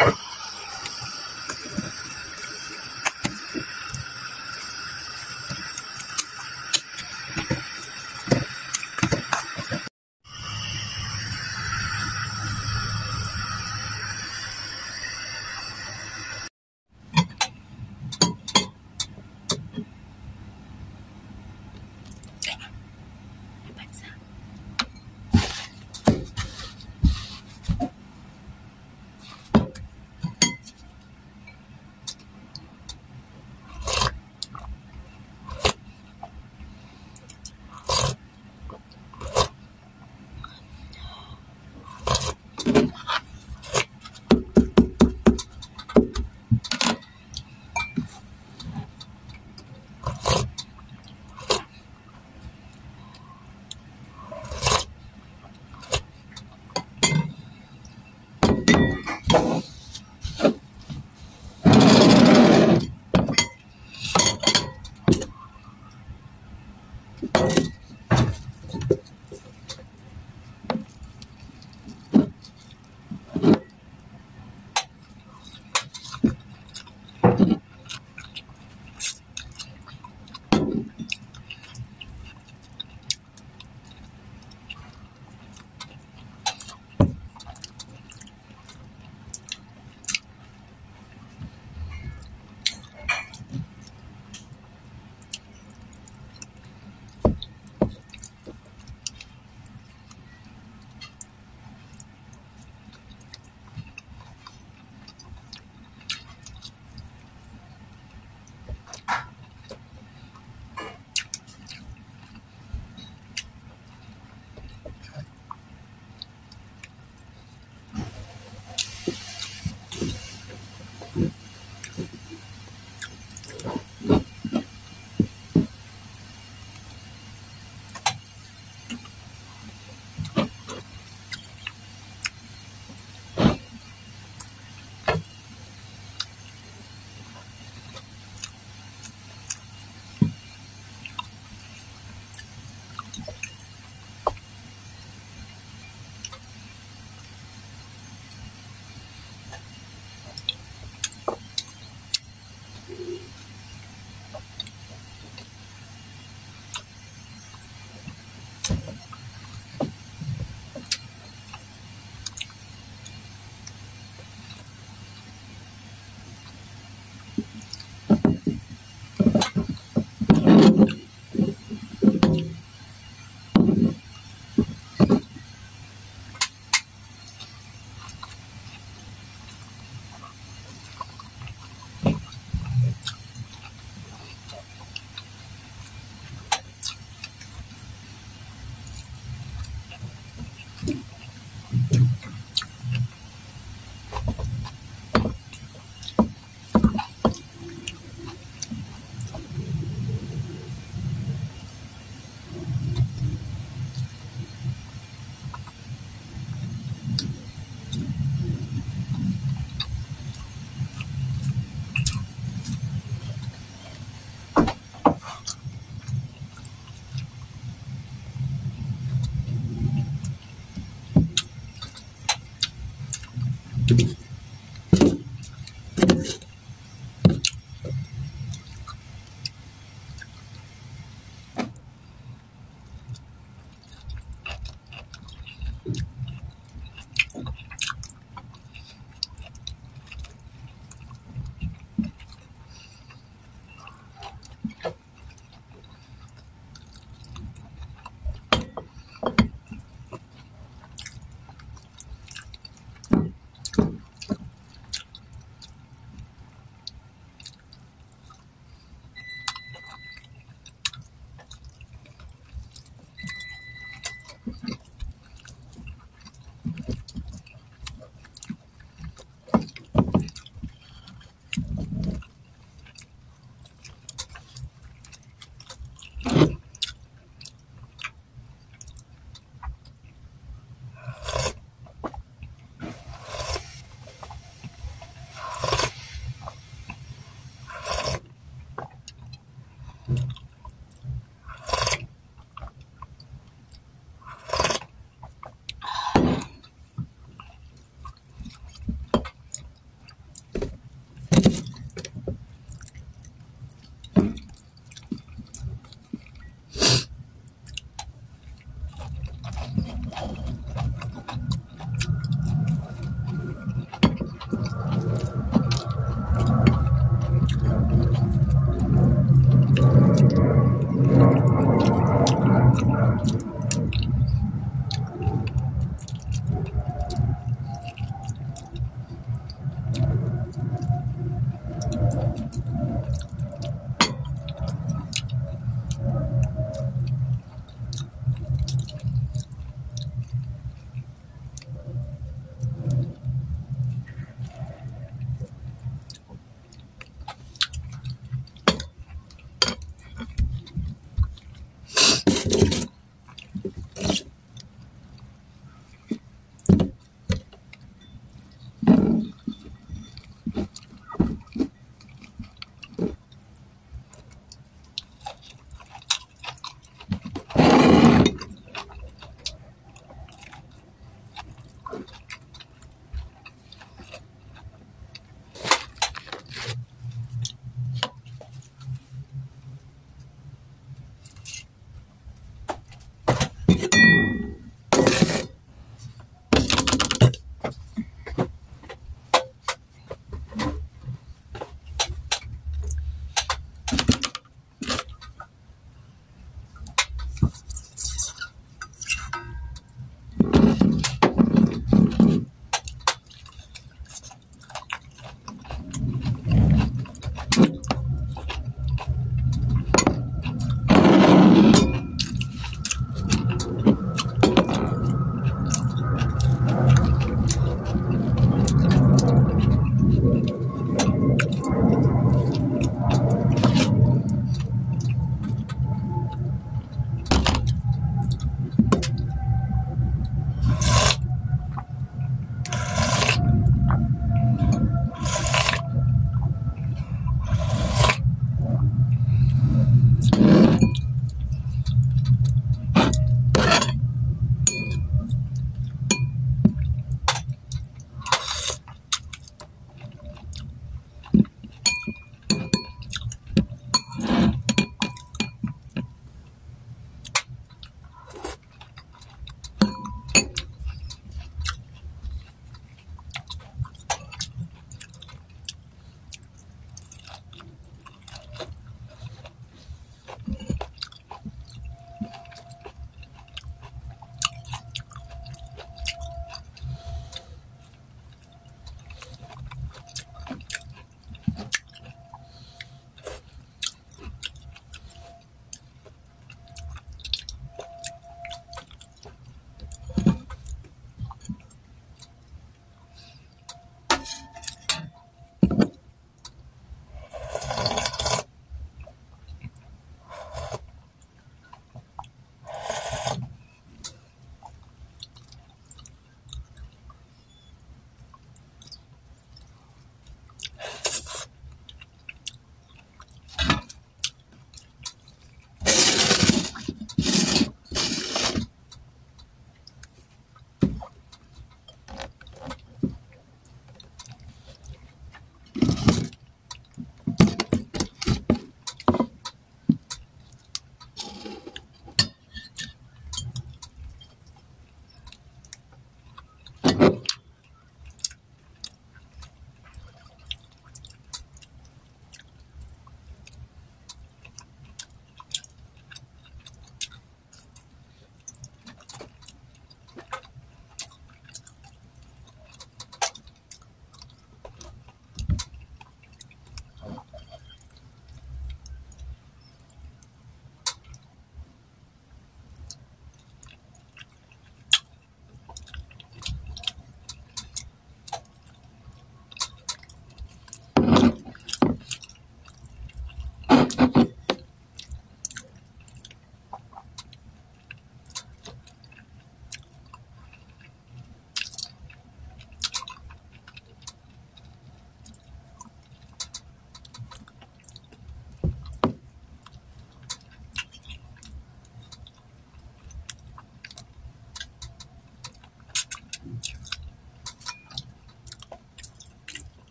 you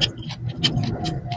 どうも。